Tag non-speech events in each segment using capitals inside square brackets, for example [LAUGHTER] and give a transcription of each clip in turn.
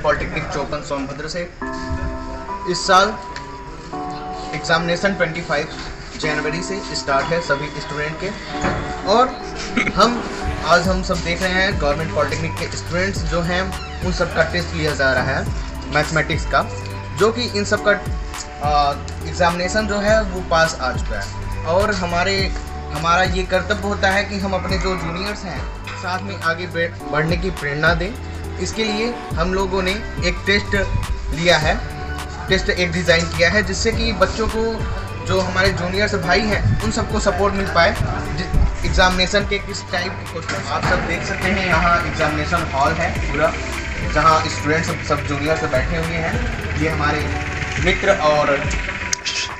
Government polytechnic चौपन सोनभद्र से। इस साल एग्जामिनेशन 25 जनवरी से स्टार्ट है सभी स्टूडेंट के। और हम, आज हम सब देख रहे हैं गवर्नमेंट पॉलिटेक्निक के स्टूडेंट्स जो हैं, उन सब का टेस्ट लिया जा रहा है मैथमेटिक्स का, जो कि इन सब का एग्ज़ामिनेशन जो है, वो पास आ चुका है। और हमारे, हमारा ये कर्तव्य होता है कि हम अपने जो जूनियर्स हैं, साथ में आगे बढ़ने की प्रेरणा दें। इसके लिए हम लोगों ने एक टेस्ट लिया है, टेस्ट एक डिज़ाइन किया है, जिससे कि बच्चों को जो हमारे जूनियर्स भाई हैं, उन सबको सपोर्ट मिल पाए। एग्ज़ामिनेशन के किस टाइप के क्वेश्चन आप सब देख सकते हैं, यहाँ एग्ज़ामिनेशन हॉल है पूरा, जहाँ स्टूडेंट्स सब जूनियर से बैठे हुए हैं। ये हमारे मित्र और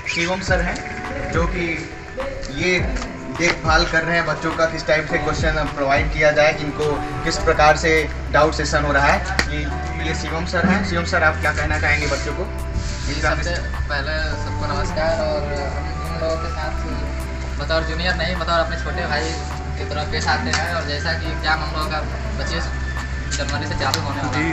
शिवम सर हैं, जो कि ये देखभाल कर रहे हैं बच्चों का किस टाइप से क्वेश्चन प्रोवाइड किया जाए इनको किस प्रकार से डाउट सेशन हो रहा है। ये ये शिवम सर हैं। शिवम सर आप क्या कहना चाहेंगे बच्चों को? सबसे पहले सबको नमस्कार और हम लोगों के साथ बतौर जूनियर नहीं बतौर अपने छोटे भाई की तरह पेश आते हैं और जैसा कि क्या हम लोगों का बच्चे जनवरी से चालू होने वाला है।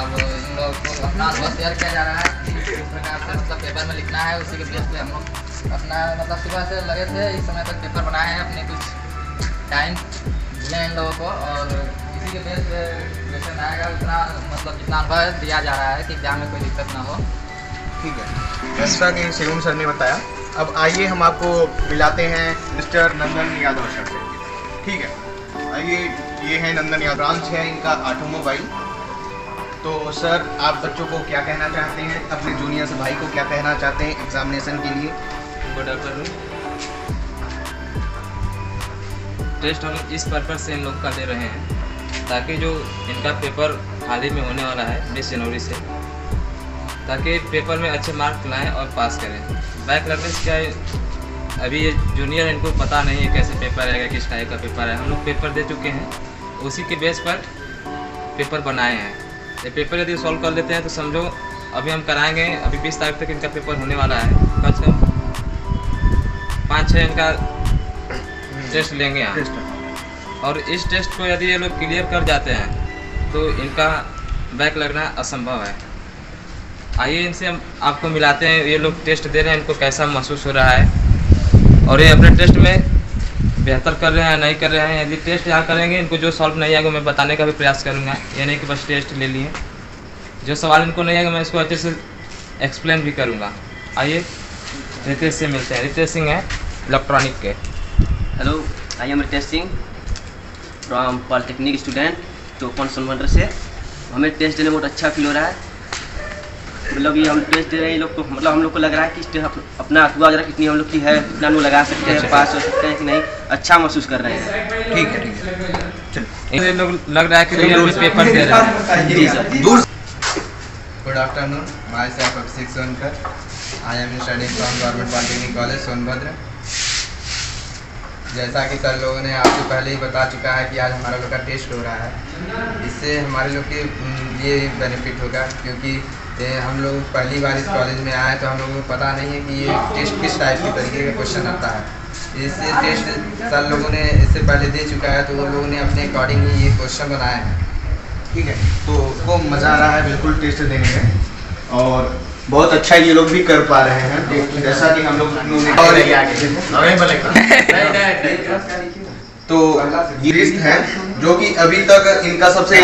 अब इन लोगों को अपना अनुभव शेयर किया जा रहा है किस प्रकार से मतलब पेपर में लिखना है उसी के बेस पे हम लोग अपना मतलब सुबह से लगे थे, इस समय तक पेपर बनाए हैं अपने कुछ टाइम दिए इन लोगों को और इसी के बेस क्वेश्चन आएगा, उतना मतलब जितना अनुभव दिया जा रहा है कि एग्ज़ाम में कोई दिक्कत ना हो। ठीक है। जैसा कि शिवम सर ने बताया, अब आइए हम आपको मिलाते हैं मिस्टर नंदन यादव सर से। ठीक है। आइए, ये है नंदन यादव ब्रांच है इनका ऑटोमोबाइल। तो सर, आप बच्चों को क्या कहना चाहते हैं? अपने जूनियर्स भाई को क्या कहना चाहते हैं एग्जामिनेशन के लिए? गुड आफ्टरनून टेस्ट हम इस पर्पज़ से इन लोग का दे रहे हैं, ताकि जो इनका पेपर हाल ही में होने वाला है, बीस जनवरी से, ताकि पेपर में अच्छे मार्क्स लाएँ और पास करें। बैक लगने से क्या अभी ये जूनियर इनको पता नहीं है कैसे पेपर आएगा, किस टाइप का पेपर है हम लोग पेपर दे चुके हैं, उसी के बेस पर पेपर बनाए हैं। ये पेपर यदि सॉल्व कर लेते हैं तो समझो, अभी हम कराएँगे, अभी बीस तारीख तक इनका पेपर होने वाला है। कम से कम पाँच छः इनका टेस्ट लेंगे यहाँ। और इस टेस्ट को यदि ये लोग क्लियर कर जाते हैं तो इनका बैक लगना असंभव है। आइए इनसे हम आपको मिलाते हैं ये लोग टेस्ट दे रहे हैं इनको कैसा महसूस हो रहा है। और ये अपने टेस्ट में बेहतर कर रहे हैं नहीं कर रहे हैं यदि टेस्ट यहाँ करेंगे इनको जो सॉल्व नहीं आएगा मैं बताने का भी प्रयास करूँगा। ये नहीं कि बस टेस्ट ले लिए। जो सवाल इनको नहीं आएगा मैं इसको अच्छे से एक्सप्लेन भी करूँगा। आइए। रितेश से मिलते हैं। रितेश सिंह है इलेक्ट्रॉनिक के। Hello I am Ritesh Singh from polytechnic student टोपन सोनभद्र से। हमें टेस्ट देने बहुत अच्छा फील हो रहा है। मतलब ये हम टेस्ट दे रहे हैं लोग को मतलब हम लोग को लग रहा है कि अपना अथवा जरा कितनी हम लोग की है कितना लोग लगा सकते हैं पास हो सकते हैं कि नहीं अच्छा महसूस कर रहे हैं। ठीक है ठीक है। लोग लग रहा है कि दूर पेपर दे रहे हैं। जी sir. Good afternoon myself Abhishek Sonkar I am studying from government polytechnic college Sonbhadra. जैसा कि सर लोगों ने आपको पहले ही बता चुका है कि आज हमारा लोग का टेस्ट हो रहा है। इससे हमारे लोग के ये बेनिफिट होगा, क्योंकि हम लोग पहली बार इस कॉलेज में आए तो हम लोगों को पता नहीं है कि ये टेस्ट किस टाइप के तरीके का क्वेश्चन आता है। इससे टेस्ट सर लोगों ने इससे पहले दे चुका है तो उन लोगों ने अपने अकॉर्डिंग ये क्वेश्चन बनाए हैं। ठीक है? तो वो मज़ा आ रहा है बिल्कुल टेस्ट देने में, और बहुत अच्छा ये लोग भी कर पा रहे हैं। जैसा कि हम लोग [LAUGHS] तो ये लिस्ट है जो कि अभी तक इनका सबसे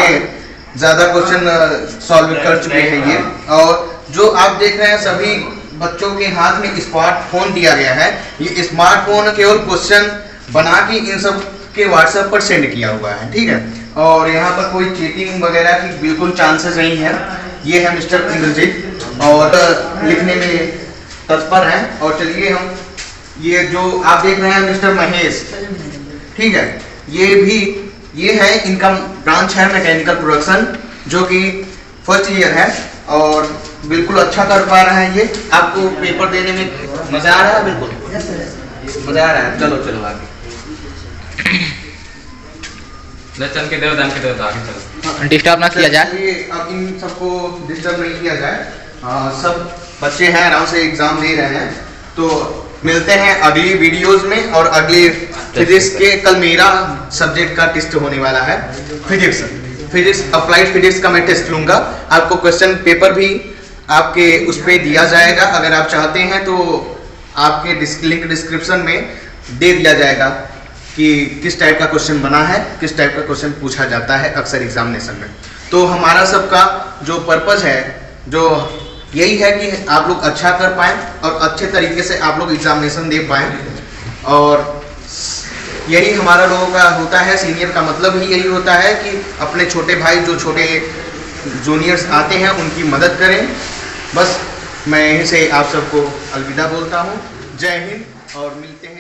ज़्यादा क्वेश्चन सॉल्व कर चुके हैं ये। और जो आप देख रहे हैं सभी बच्चों के हाथ में स्मार्टफ़ोन दिया गया है। ये स्मार्टफ़ोन केवल क्वेश्चन बना के इन सब के व्हाट्सएप पर सेंड किया हुआ है ठीक है? और यहाँ पर कोई चीटिंग वगैरह की बिल्कुल चांसेस नहीं है। ये है मिस्टर इंद्रजीत। और लिखने में तत्पर हैं। और चलिए हम ये जो आप देख रहे हैं मिस्टर महेश ठीक है ये भी ये है इनका ब्रांच है मैकेनिकल प्रोडक्शन जो कि फ़र्स्ट ईयर है और बिल्कुल अच्छा कर पा रहा है ये। आपको पेपर देने में मज़ा आ रहा है बिल्कुल? मज़ा आ रहा है। चलो चलो आगे। चल के देवदान के आगे चलो डिस्टर्ब ना किया जाए। अब इन सबको डिस्टर्ब नहीं किया जाए। सब बच्चे हैं, आराम से एग्ज़ाम दे रहे हैं। तो मिलते हैं अगली वीडियोस में और अगले फिजिक्स के कल मेरा सब्जेक्ट का टेस्ट होने वाला है। फिजिक्स फिजिक्स अप्लाइड फिजिक्स का मैं टेस्ट लूँगा। आपको क्वेश्चन पेपर भी आपके उस पर दिया जाएगा। अगर आप चाहते हैं तो आपके लिंक डिस्क्रिप्शन में दे दिया जाएगा कि किस टाइप का क्वेश्चन बना है, किस टाइप का क्वेश्चन पूछा जाता है अक्सर एग्जामिनेशन में। तो हमारा सबका जो पर्पज है, जो यही है कि आप लोग अच्छा कर पाएँ और अच्छे तरीके से आप लोग एग्जामिनेशन दे पाएँ। और यही हमारा लोगों का होता है सीनियर का मतलब ही यही होता है कि अपने छोटे भाई जो छोटे जूनियर्स आते हैं, उनकी मदद करें। बस मैं यहीं से आप सबको अलविदा बोलता हूँ। जय हिंद और मिलते हैं।